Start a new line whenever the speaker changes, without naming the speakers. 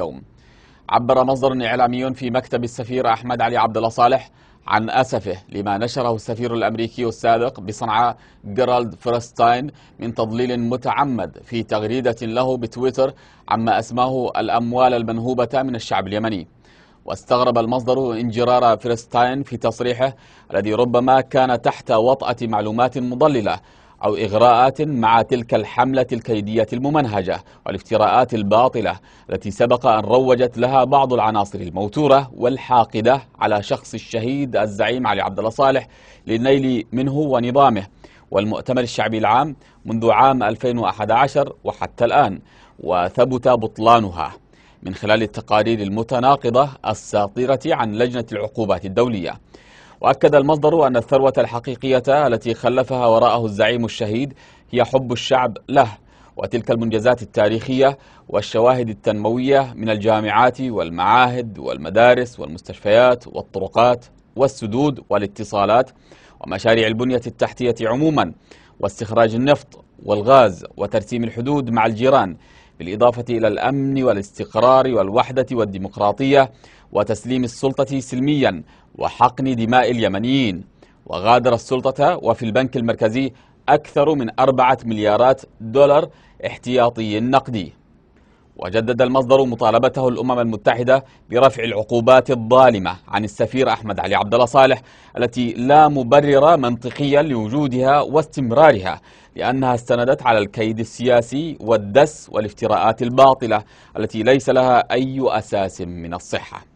اليوم. عبر مصدر إعلامي في مكتب السفير أحمد علي عبد الله صالح عن أسفه لما نشره السفير الأمريكي السابق بصنعاء جيرالد فرستاين من تضليل متعمد في تغريدة له بتويتر عما أسماه الأموال المنهوبة من الشعب اليمني. واستغرب المصدر انجرار فرستاين في تصريحه الذي ربما كان تحت وطأة معلومات مضللة أو إغراءات مع تلك الحملة الكيدية الممنهجة والافتراءات الباطلة التي سبق أن روجت لها بعض العناصر الموتورة والحاقدة على شخص الشهيد الزعيم علي عبد الله صالح للنيل منه ونظامه والمؤتمر الشعبي العام منذ عام 2011 وحتى الآن وثبت بطلانها من خلال التقارير المتناقضة الساطرة عن لجنة العقوبات الدولية. وأكد المصدر أن الثروة الحقيقية التي خلفها وراءه الزعيم الشهيد هي حب الشعب له وتلك المنجزات التاريخية والشواهد التنموية من الجامعات والمعاهد والمدارس والمستشفيات والطرقات والسدود والاتصالات ومشاريع البنية التحتية عموما واستخراج النفط والغاز وترسيم الحدود مع الجيران بالإضافة إلى الأمن والاستقرار والوحدة والديمقراطية وتسليم السلطة سلميا وحقن دماء اليمنيين. وغادر السلطة وفي البنك المركزي أكثر من أربعة مليارات دولار احتياطي نقدي. وجدد المصدر مطالبته الأمم المتحدة برفع العقوبات الظالمة عن السفير أحمد علي عبد الله صالح التي لا مبرر منطقيا لوجودها واستمرارها لأنها استندت على الكيد السياسي والدس والافتراءات الباطلة التي ليس لها أي أساس من الصحة.